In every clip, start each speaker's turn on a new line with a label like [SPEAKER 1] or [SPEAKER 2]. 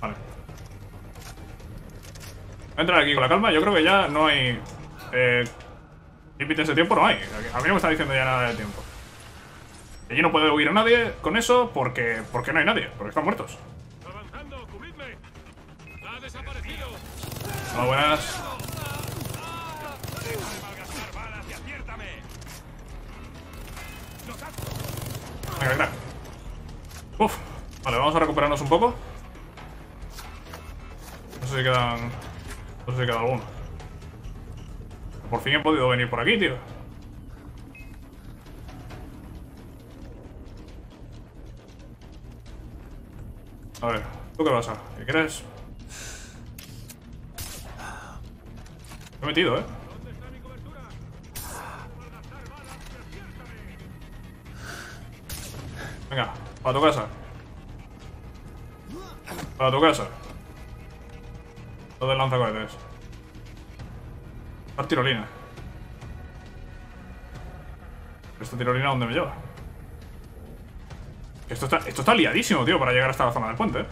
[SPEAKER 1] Vale. Voy a entrar aquí con la calma. Yo creo que ya no hay... Eh, límites de tiempo no hay. A mí no me está diciendo ya nada de tiempo. Allí no puede huir a nadie con eso porque, porque no hay nadie, porque están muertos. Hola, buenas.
[SPEAKER 2] Y.
[SPEAKER 1] Venga, crack. Uf. Vale, vamos a recuperarnos un poco. No si quedan... No sé si queda alguno. Por fin he podido venir por aquí, tío. A ver, ¿tú qué pasa? ¿Qué quieres? Me he metido, ¿eh? Venga, para tu casa. Para tu casa. Todo el lanzacohetes. Dar tirolina. ¿Esta tirolina dónde me lleva? Esto está, esto está liadísimo, tío, para llegar hasta la zona del puente, ¿eh?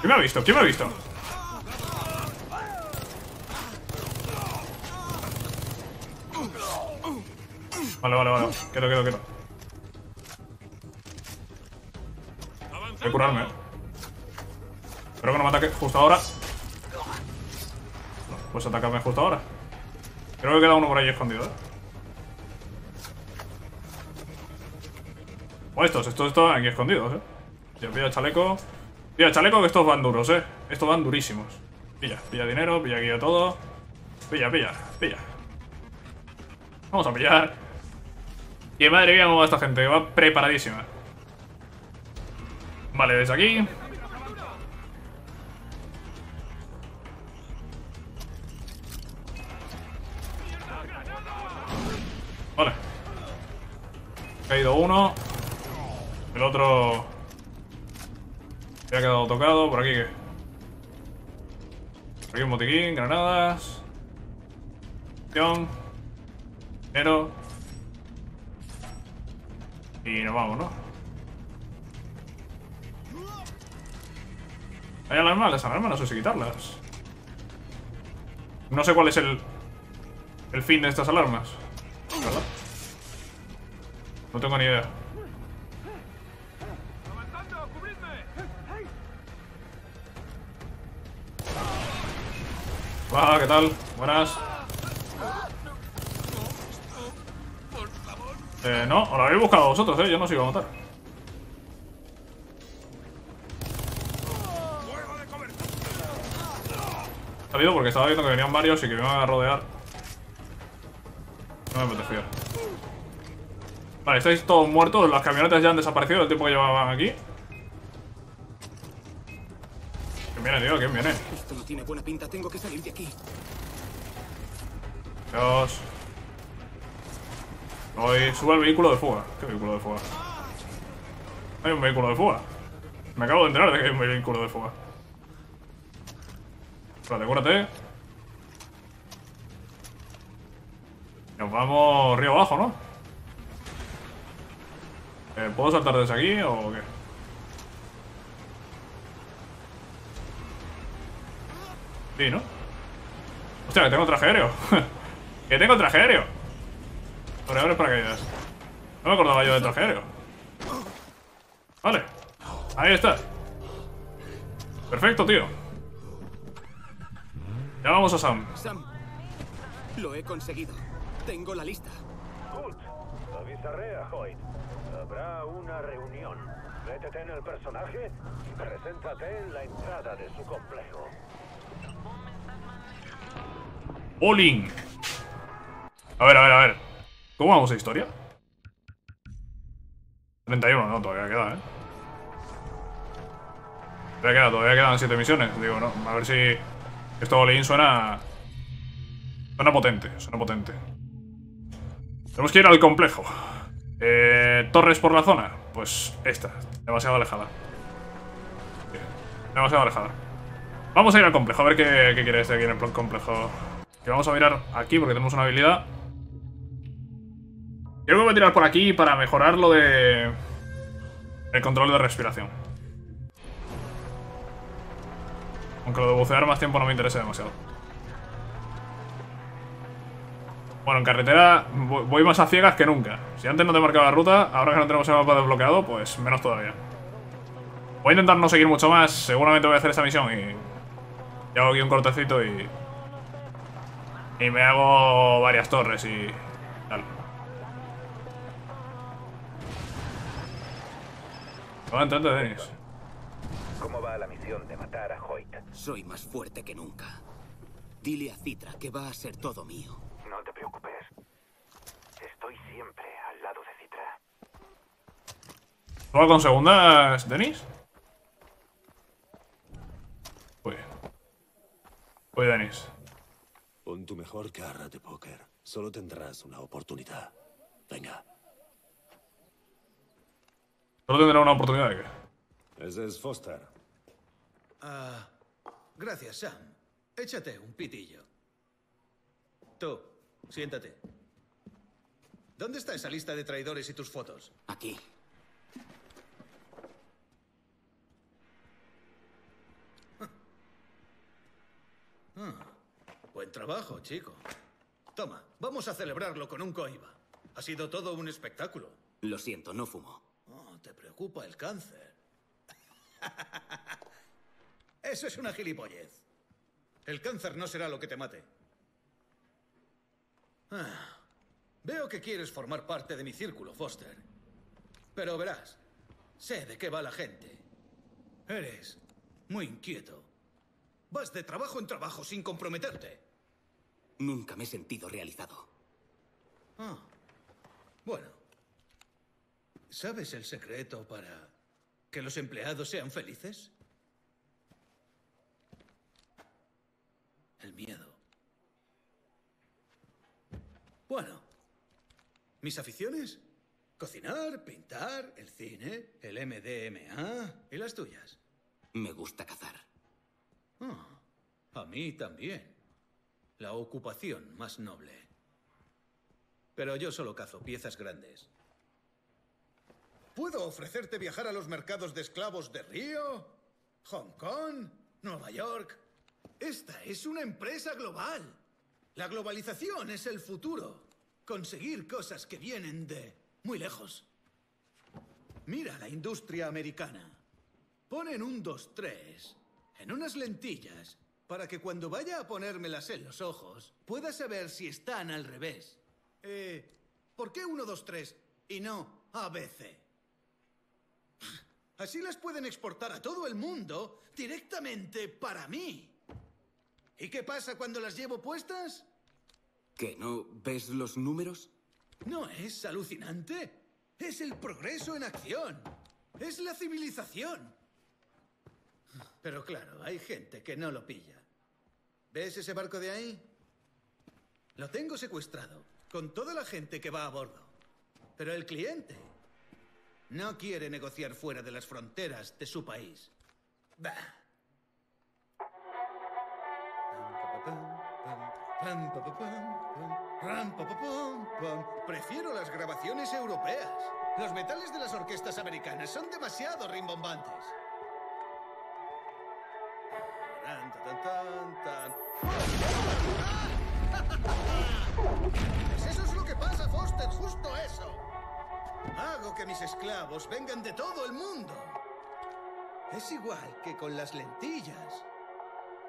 [SPEAKER 1] ¿Quién me ha visto? ¿Quién me ha visto? Vale, vale, vale. Quedo, quedo, quedo. Voy a curarme, eh. Espero que no me ataque justo ahora. Pues atacarme justo ahora. Creo que queda uno por ahí escondido, eh. O estos, estos están aquí escondidos, eh. Yo pillo chaleco. Pilla chaleco que estos van duros, eh. Estos van durísimos. Pilla, pilla dinero, pilla de todo. Pilla, pilla, pilla. Vamos a pillar. Y madre mía cómo va esta gente, va preparadísima. Vale, desde aquí. Vale. Ha caído uno. El otro... Se ha quedado tocado. Por aquí, ¿qué? Aquí un botiquín, granadas. Dinero. Y nos vamos, ¿no? Hay alarmas, las alarmas no sé si quitarlas. No sé cuál es el... El fin de estas alarmas. ¿Verdad? No tengo ni idea. Hola, ¿qué tal? Buenas. Eh, no, os lo habéis buscado vosotros, eh. Yo no os iba a matar. He salido porque estaba viendo que venían varios y que me iban a rodear. No me apetecía. Vale, estáis todos muertos. Las camionetas ya han desaparecido el tiempo que llevaban aquí. ¿Quién viene, tío? ¿Quién viene?
[SPEAKER 3] Esto no tiene buena pinta, tengo que salir de aquí.
[SPEAKER 1] Dios. Voy, sube el vehículo de fuga. ¿Qué vehículo de fuga? Hay un vehículo de fuga. Me acabo de enterar de que hay un vehículo de fuga. Espérate, cúrate. Nos vamos río abajo, ¿no? Eh, ¿Puedo saltar desde aquí o qué? Sí, ¿no? Hostia, que tengo traje aéreo. que tengo traje aéreo. Corredores paracaídas. No me acordaba yo de traje aéreo. Vale. Ahí está. Perfecto, tío. Ya vamos a Sam.
[SPEAKER 3] Sam, lo he conseguido. Tengo la lista.
[SPEAKER 4] Gut, avisaré a Hoyt. Habrá una reunión. Métete en el personaje y preséntate en la entrada de su complejo.
[SPEAKER 1] Olin. A ver, a ver, a ver. ¿Cómo vamos a historia? 31, no, todavía queda, ¿eh? Todavía queda, todavía quedan 7 misiones. Digo, no, a ver si... Esto Olin suena... Suena potente, suena potente. Tenemos que ir al complejo. Eh, ¿Torres por la zona? Pues esta, demasiado alejada. Demasiado alejada. Vamos a ir al complejo, a ver qué, quiere este aquí en el complejo. Que vamos a mirar aquí porque tenemos una habilidad. Creo que voy a tirar por aquí para mejorar lo de... El control de respiración. Aunque lo de bucear más tiempo no me interesa demasiado. Bueno, en carretera vo- voy más a ciegas que nunca. Si antes no te marcaba la ruta, ahora que no tenemos el mapa desbloqueado, pues menos todavía. Voy a intentar no seguir mucho más. Seguramente voy a hacer esta misión y... y hago aquí un cortecito y... Y me hago varias torres y... Adelante, Denis.
[SPEAKER 4] ¿Cómo va la misión de matar a Hoyt?
[SPEAKER 3] Soy más fuerte que nunca. Dile a Citra que va a ser todo mío.
[SPEAKER 4] No te preocupes. Estoy siempre al lado de Citra.
[SPEAKER 1] ¿Juega con segundas, Denis? Uy. Uy, Denis.
[SPEAKER 5] Pon tu mejor cara de póker. Solo tendrás una oportunidad. Venga.
[SPEAKER 1] Solo tendrá una oportunidad de que...
[SPEAKER 5] Ese es Foster.
[SPEAKER 6] Ah, gracias, Sam. Échate un pitillo. Tú, siéntate. ¿Dónde está esa lista de traidores y tus fotos?
[SPEAKER 3] Aquí.
[SPEAKER 6] Buen trabajo, chico. Toma, vamos a celebrarlo con un coiba. Ha sido todo un espectáculo.
[SPEAKER 3] Lo siento, no fumo.
[SPEAKER 6] Te preocupa el cáncer. Eso es una gilipollez. El cáncer no será lo que te mate. Ah, veo que quieres formar parte de mi círculo, Foster. Pero verás, sé de qué va la gente. Eres muy inquieto. Vas de trabajo en trabajo sin comprometerte.
[SPEAKER 3] Nunca me he sentido realizado.
[SPEAKER 6] Ah, bueno. ¿Sabes el secreto para que los empleados sean felices? El miedo. Bueno, mis aficiones. Cocinar, pintar, el cine, el MDMA y las tuyas.
[SPEAKER 3] Me gusta cazar.
[SPEAKER 6] Ah, a mí también. La ocupación más noble. Pero yo solo cazo piezas grandes. Puedo ofrecerte viajar a los mercados de esclavos de Río, Hong Kong, Nueva York. Esta es una empresa global. La globalización es el futuro. Conseguir cosas que vienen de muy lejos. Mira la industria americana. Ponen un 2-3 en unas lentillas para que cuando vaya a ponérmelas en los ojos pueda saber si están al revés. Eh, ¿por qué 1, 2, 3 y no ABC? Así las pueden exportar a todo el mundo directamente para mí. ¿Y qué pasa cuando las llevo puestas?
[SPEAKER 3] ¿Qué, no ves los números?
[SPEAKER 6] ¿No es alucinante? Es el progreso en acción. Es la civilización. Pero claro, hay gente que no lo pilla. ¿Ves ese barco de ahí? Lo tengo secuestrado, con toda la gente que va a bordo. Pero el cliente no quiere negociar fuera de las fronteras de su país. Prefiero las grabaciones europeas. Los metales de las orquestas americanas son demasiado rimbombantes. Que mis esclavos vengan de todo el mundo. Es igual que con las lentillas.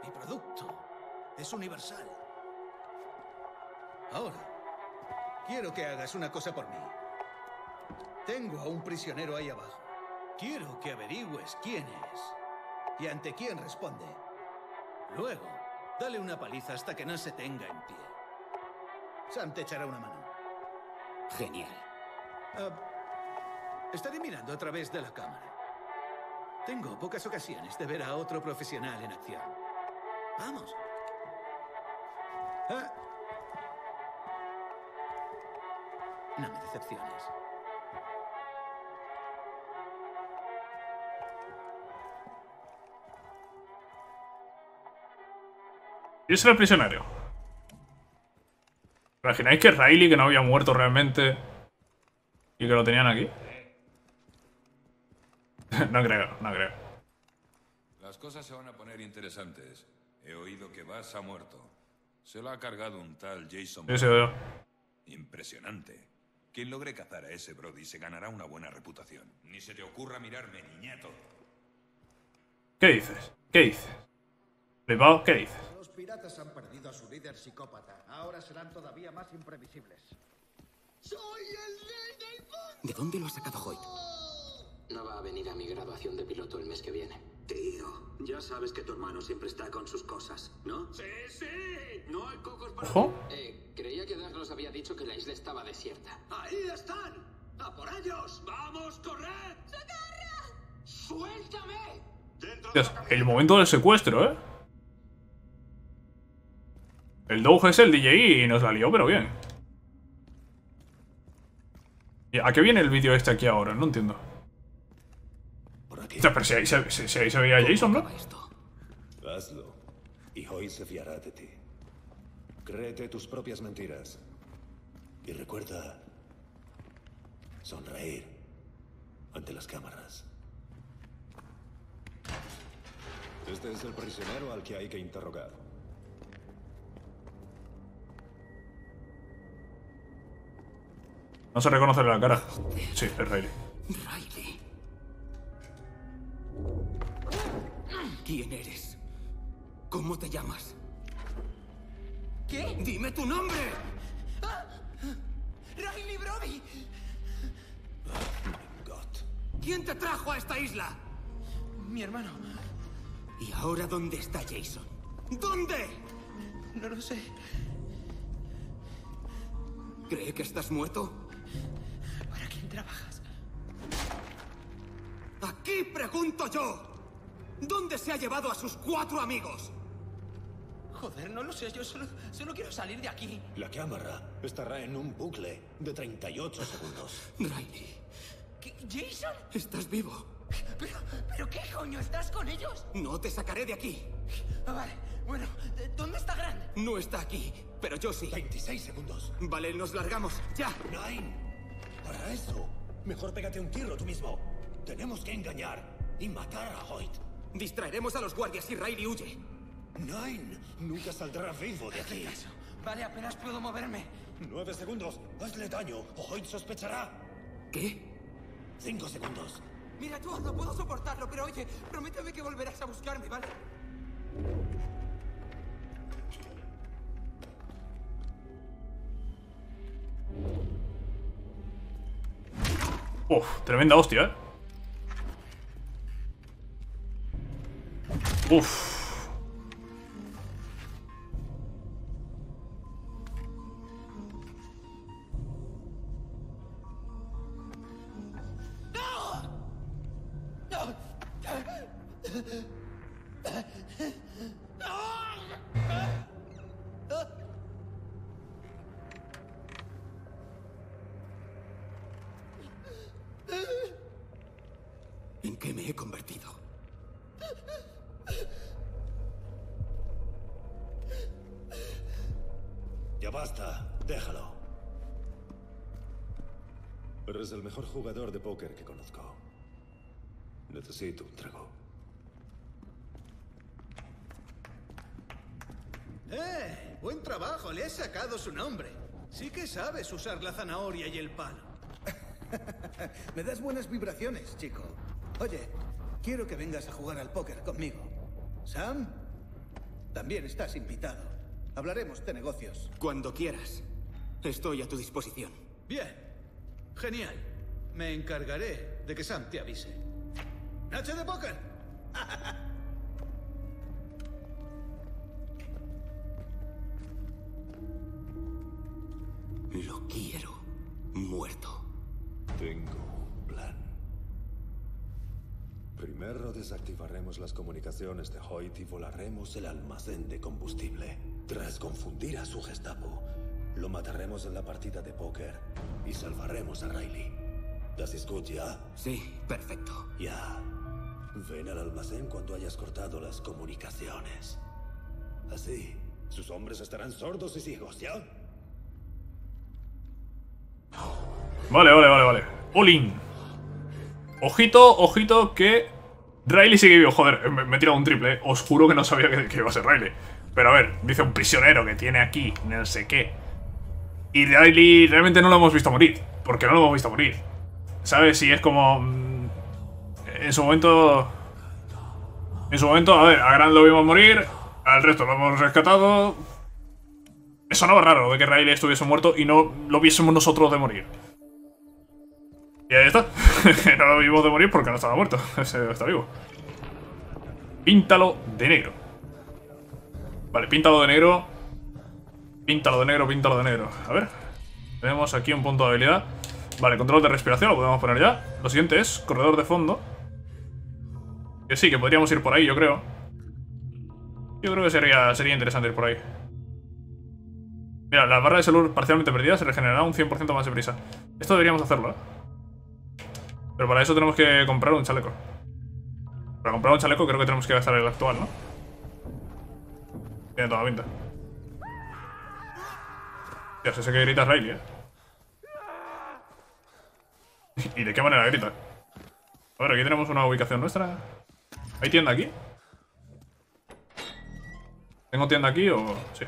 [SPEAKER 6] Mi producto es universal. Ahora, quiero que hagas una cosa por mí. Tengo a un prisionero ahí abajo. Quiero que averigües quién es y ante quién responde. Luego, dale una paliza hasta que no se tenga en pie. Sam te echará una mano.
[SPEAKER 3] Genial.
[SPEAKER 6] Ah, estaré mirando a través de la cámara. Tengo pocas ocasiones de ver a otro profesional en acción. Vamos. Ah. No me decepciones.
[SPEAKER 1] Y ese era el prisionero. ¿Imagináis que Riley, que no había muerto realmente, y que lo tenían aquí? No creo, no creo.
[SPEAKER 7] Las cosas se van a poner interesantes. He oído que Bass ha muerto. Se lo ha cargado un tal Jason.
[SPEAKER 1] Sí, sí, yo.
[SPEAKER 7] Impresionante. Quien logre cazar a ese Brody se ganará una buena reputación. Ni se te ocurra mirarme, niñato.
[SPEAKER 1] ¿Qué dices? ¿Qué dices? Flipado, ¿qué dices?
[SPEAKER 8] Los piratas han perdido a su líder psicópata. Ahora serán todavía más imprevisibles. ¡Soy el rey del mundo!
[SPEAKER 3] ¿De dónde lo ha sacado Hoyt?
[SPEAKER 9] No va a venir a mi graduación de piloto el mes que viene.
[SPEAKER 10] Tío, ya sabes que tu hermano siempre está con sus cosas, ¿no?
[SPEAKER 9] ¡Sí, sí! No hay cocos para...
[SPEAKER 1] Ojo.
[SPEAKER 9] Eh, creía que Doug nos había dicho que la isla estaba desierta.
[SPEAKER 10] ¡Ahí están! ¡A por ellos! ¡Vamos, corred!
[SPEAKER 9] ¡Suéltame!
[SPEAKER 10] ¡Dentro
[SPEAKER 1] Dios, el momento del secuestro, ¿eh? El Doug es el DJ y nos la lió, pero bien. ¿Y ¿A qué viene el vídeo este aquí ahora? No entiendo. Ostras, pero si ahí se, si- si ahí se veía a Jason, ¿no?
[SPEAKER 3] esto?
[SPEAKER 5] Hazlo. Y hoy se fiará de ti. Créete tus propias mentiras. Y recuerda sonreír ante las cámaras. Este es el prisionero al que hay que interrogar.
[SPEAKER 1] No se reconoce la cara. Sí, es Riley.
[SPEAKER 3] Riley. ¿Cómo te llamas?
[SPEAKER 11] ¿Qué?
[SPEAKER 3] ¡Dime tu nombre!
[SPEAKER 11] ¡Riley Brody!
[SPEAKER 5] God.
[SPEAKER 3] ¿Quién te trajo a esta isla?
[SPEAKER 11] Mi hermano.
[SPEAKER 3] ¿Y ahora dónde está Jason? ¿Dónde?
[SPEAKER 11] No lo sé.
[SPEAKER 3] ¿Cree que estás muerto?
[SPEAKER 11] ¿Para quién trabajas?
[SPEAKER 3] Aquí pregunto yo. ¿Dónde se ha llevado a sus cuatro amigos?
[SPEAKER 11] Joder, no lo sé. Yo solo, solo quiero salir de aquí.
[SPEAKER 5] La cámara estará en un bucle de 38 segundos.
[SPEAKER 3] Riley,
[SPEAKER 11] ¿Qué- ¿Jason?
[SPEAKER 3] ¿estás vivo?
[SPEAKER 11] ¿Pero, ¿Pero qué coño? ¿Estás con ellos?
[SPEAKER 3] No te sacaré de aquí.
[SPEAKER 11] Ah, vale. Bueno, ¿de- ¿dónde está Grant?
[SPEAKER 3] No está aquí, pero yo sí.
[SPEAKER 5] 26 segundos.
[SPEAKER 3] Vale, nos largamos. ¡Ya!
[SPEAKER 5] Nine. Para eso, mejor pégate un tiro tú mismo. Tenemos que engañar y matar a Hoyt.
[SPEAKER 3] Distraeremos a los guardias y Riley huye.
[SPEAKER 5] Nine nunca saldrá vivo de aquí.
[SPEAKER 11] Vale, apenas puedo moverme.
[SPEAKER 5] Nueve segundos. Hazle daño o Hoyt sospechará.
[SPEAKER 3] ¿Qué?
[SPEAKER 5] Cinco segundos.
[SPEAKER 11] Mira, tú no puedo soportarlo, pero oye, prométeme que volverás a buscarme, ¿vale?
[SPEAKER 1] Uf, tremenda hostia, ¿eh? Uf.
[SPEAKER 3] Qué me he convertido?
[SPEAKER 5] Ya basta. Déjalo. Eres el mejor jugador de póker que conozco. Necesito un trago.
[SPEAKER 6] ¡Eh! Buen trabajo, le has sacado su nombre. Sí que sabes usar la zanahoria y el palo. Me das buenas vibraciones, chico. Oye, quiero que vengas a jugar al póker conmigo. Sam, también estás invitado. Hablaremos de negocios.
[SPEAKER 3] Cuando quieras. Estoy a tu disposición.
[SPEAKER 6] Bien. Genial. Me encargaré de que Sam te avise. ¡Noche de póker!
[SPEAKER 5] las comunicaciones de Hoyt y volaremos el almacén de combustible. Tras confundir a su Gestapo, lo mataremos en la partida de póker y salvaremos a Riley. ¿Das ist gut, ya?
[SPEAKER 3] Sí, perfecto.
[SPEAKER 5] Ya. Ven al almacén cuando hayas cortado las comunicaciones. Así Sus hombres estarán sordos y ciegos, ¿ya?
[SPEAKER 1] Vale, vale, vale, vale. Olin. Ojito, ojito que... Riley sigue vivo. Joder, me, me he tirado un triple, eh. Os juro que no sabía que, iba a ser Riley. Pero a ver, dice un prisionero que tiene aquí, no sé qué. Y Riley realmente no lo hemos visto morir. Porque no lo hemos visto morir. ¿Sabes? Si es como... mm, En su momento... En su momento, a ver, a Gran lo vimos morir. Al resto lo hemos rescatado. Me sonaba raro de que Riley estuviese muerto y no lo viésemos nosotros de morir. Y ahí está. no lo vimos de morir porque no estaba muerto. Está vivo. Píntalo de negro. Vale, píntalo de negro. Píntalo de negro, píntalo de negro. A ver. Tenemos aquí un punto de habilidad. Vale, control de respiración, lo podemos poner ya. Lo siguiente es corredor de fondo. Que sí, que podríamos ir por ahí, yo creo. Yo creo que sería, sería interesante ir por ahí. Mira, la barra de salud parcialmente perdida se regenerará un 100% más de prisa. Esto deberíamos hacerlo, ¿eh? Pero para eso tenemos que comprar un chaleco. Para comprar un chaleco creo que tenemos que gastar el actual, ¿no? Tiene toda la pinta. Ya sé que grita Riley, ¿eh? ¿Y de qué manera grita? A ver, aquí tenemos una ubicación nuestra. ¿Hay tienda aquí? ¿Tengo tienda aquí o...? Sí.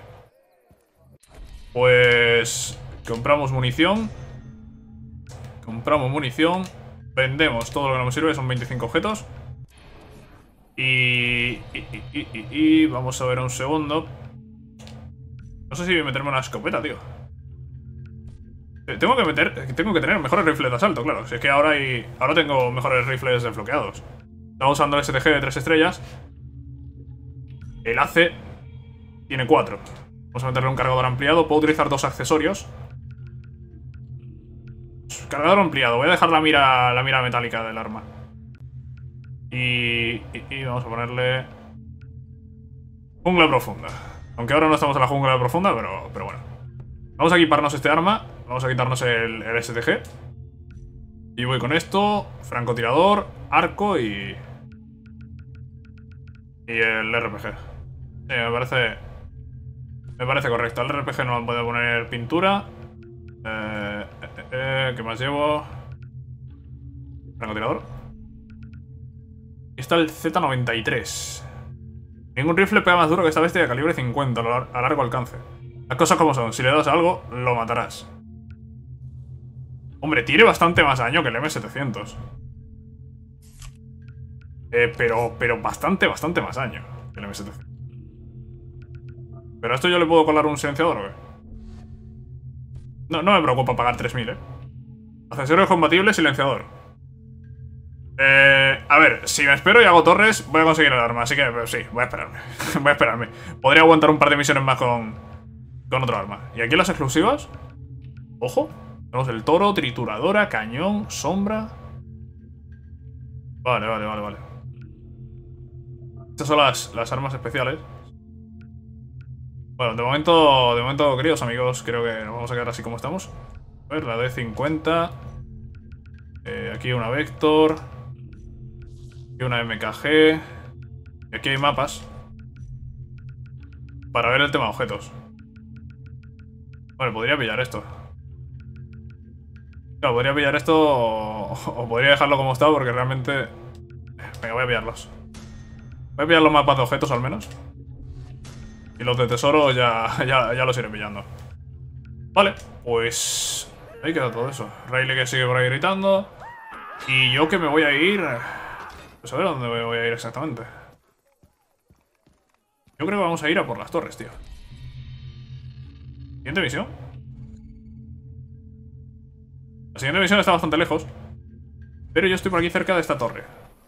[SPEAKER 1] Pues... Compramos munición. Compramos munición. Vendemos todo lo que no nos sirve, son 25 objetos. Y, y, y, y, vamos a ver un segundo. No sé si meterme una escopeta, tío. Tengo que meter, tengo que tener mejores rifles de asalto, claro. Si es que ahora hay, ahora tengo mejores rifles desbloqueados. Estamos usando el STG de 3 estrellas. El AC tiene 4. Vamos a meterle un cargador ampliado. Puedo utilizar dos accesorios. Cargador ampliado. Voy a dejar la mira, la mira metálica del arma. Y, y, vamos a ponerle... Jungla profunda. Aunque ahora no estamos en la jungla profunda, pero, pero bueno. Vamos a equiparnos este arma. Vamos a quitarnos el, el STG. Y voy con esto. Francotirador, arco y... Y el RPG. Me parece... Me parece correcto. Al RPG no puede poner pintura. Eh, eh, ¿Qué más llevo? Francotirador. Está el Z93. Ningún rifle pega más duro que esta bestia de calibre 50 a lar- a largo alcance. Las cosas como son, si le das algo, lo matarás. Hombre, tiene bastante más daño que el M700. Eh, pero, pero bastante, bastante más daño que el M700. Pero a esto yo le puedo colar un silenciador, ¿o? No, no me preocupa pagar 3000, ¿eh? Accesorios compatibles, silenciador. Eh, a ver, si me espero y hago torres, voy a conseguir el arma. Así que pues, sí, voy a esperarme. voy a esperarme. Podría aguantar un par de misiones más con, con otro arma. Y aquí las exclusivas. Ojo. Tenemos el toro, trituradora, cañón, sombra. Vale, vale, vale, vale. Estas son las, las armas especiales. Bueno, de momento, de momento, queridos amigos, creo que nos vamos a quedar así como estamos. A ver, la D50. Eh, aquí una Vector. Aquí una MKG. Y aquí hay mapas. Para ver el tema de objetos. Vale, podría pillar esto. Claro, podría pillar esto o, o podría dejarlo como está porque realmente... Venga, voy a pillarlos. Voy a pillar los mapas de objetos al menos. Y los de tesoro ya, ya, ya los iré pillando. Vale, pues... Ahí queda todo eso. Riley que sigue por ahí gritando. Y yo que me voy a ir... Pues a ver dónde me voy a ir exactamente. Yo creo que vamos a ir a por las torres, tío. Siguiente misión. La siguiente misión está bastante lejos. Pero yo estoy por aquí cerca de esta torre.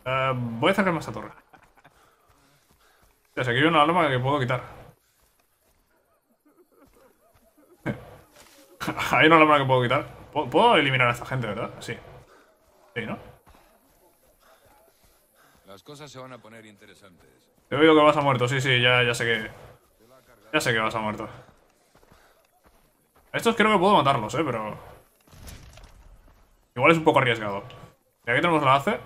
[SPEAKER 1] Eh, voy a acercarme a esta torre. Ya sé, aquí hay una alarma que puedo quitar. Hay una alarma que puedo quitar. ¿Puedo, eliminar a esta gente, ¿verdad? Sí. Sí, ¿no?
[SPEAKER 7] Las cosas se van a poner interesantes.
[SPEAKER 1] He oído que vas a muerto, sí, sí, ya, ya sé que... Ya sé que vas a muerto. A estos creo que puedo matarlos, eh, pero... Igual es un poco arriesgado. Y aquí tenemos la ACE.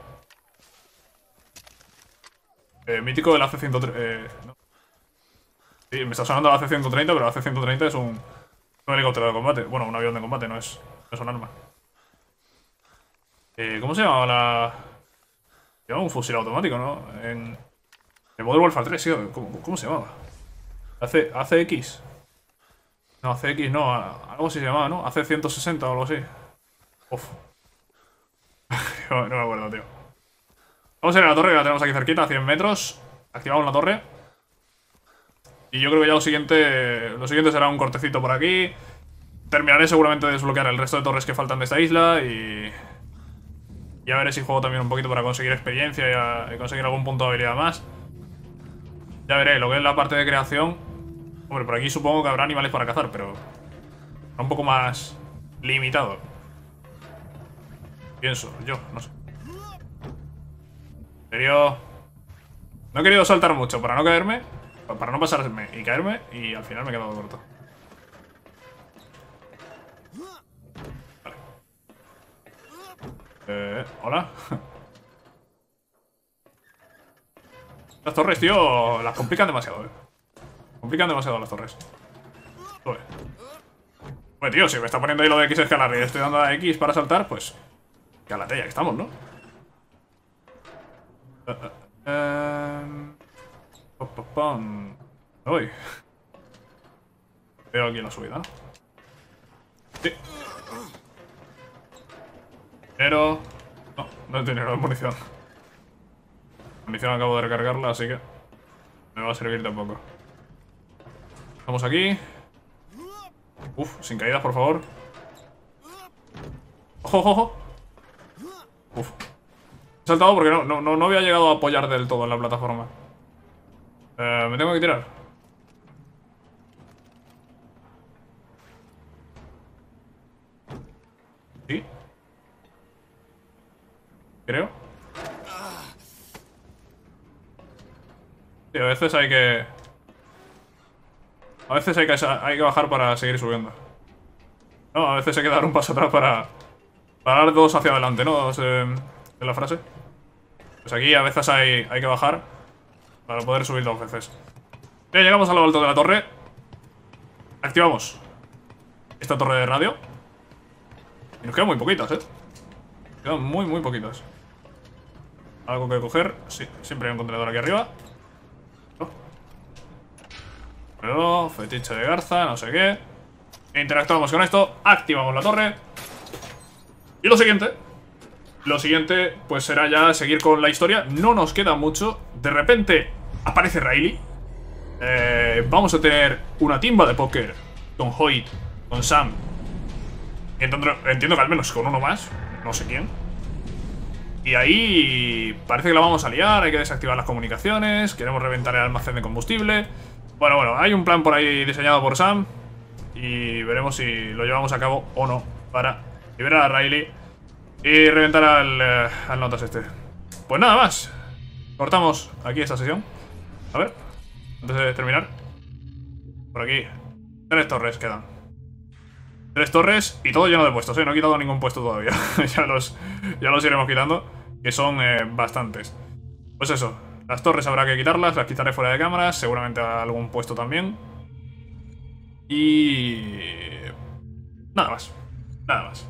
[SPEAKER 1] Eh, mítico del ACE 103... Eh, no. Sí, me está sonando la C-130, pero la C-130 es un, un helicóptero de combate. Bueno, un avión de combate, no es, no es un arma. Eh, ¿Cómo se llamaba la...? Llevaba un fusil automático, ¿no? En... En Modern Warfare 3, sí. ¿Cómo, cómo se llamaba? AC, ACX. No, ACX no. Algo así se llamaba, ¿no? AC-160 o algo así. Uf. no, me acuerdo, tío. Vamos a ir a la torre, la tenemos aquí cerquita, a 100 metros. Activamos la torre. Y yo creo que ya lo siguiente, lo siguiente será un cortecito por aquí. Terminaré seguramente de desbloquear el resto de torres que faltan de esta isla y... Ya veré si juego también un poquito para conseguir experiencia y, conseguir algún punto de habilidad más. Ya veré, lo que es la parte de creación... Hombre, por aquí supongo que habrá animales para cazar, pero... Un poco más limitado. Pienso, yo, no sé. En serio... No he querido saltar mucho para no caerme, para no pasarme y caerme, y al final me he quedado corto. Vale. Eh, hola. Las torres, tío, las complican demasiado, eh. Complican demasiado las torres. Joder. Tío, si me está poniendo ahí lo de X escalar y estoy dando a X para saltar, pues... Cálate, ya que estamos, ¿no? Eh, em, Me voy. Veo aquí la subida. Sí. Dinero. No, no es dinero, es munición. Munición acabo de recargarla, así que... No me va a servir tampoco. Estamos aquí. Uf, sin caídas, por favor. ¡Ojo, ojo, ojo! Uf. He saltado porque no, no, no había llegado a apoyar del todo en la plataforma. Eh, me tengo que tirar. ¿Sí? Creo. Sí, a veces hay que... A veces hay que, hay que bajar para seguir subiendo. No, a veces hay que dar un paso atrás para... Para dar dos hacia adelante, ¿no? Es, la frase. Pues aquí a veces hay, hay que bajar para poder subir dos veces. Bien, llegamos a lo alto de la torre. Activamos esta torre de radio. Y nos quedan muy poquitas, ¿eh? Quedan muy, muy poquitas. Algo que coger. Sí, siempre hay un contenedor aquí arriba. No. Pero, fetiche de garza, no sé qué. Interactuamos con esto, activamos la torre. Y lo siguiente. Lo siguiente, pues será ya seguir con la historia. No nos queda mucho. De repente aparece Riley. Eh, vamos a tener una timba de póker con Hoyt, con Sam. Entiendo, entiendo que al menos con uno más. No sé quién. Y ahí parece que la vamos a liar. Hay que desactivar las comunicaciones. Queremos reventar el almacén de combustible. Bueno, bueno, hay un plan por ahí diseñado por Sam. Y veremos si lo llevamos a cabo o no. Para liberar a Riley y reventar al, eh, al notas este. Pues nada más. Cortamos aquí esta sesión. A ver. Antes de terminar. Por aquí. Tres torres quedan. Tres torres y todo lleno de puestos, ¿eh? No he quitado ningún puesto todavía. ya, los, ya los iremos quitando. Que son eh, bastantes. Pues eso. Las torres habrá que quitarlas. Las quitaré fuera de cámaras. Seguramente algún puesto también. Y... Nada más. Nada más.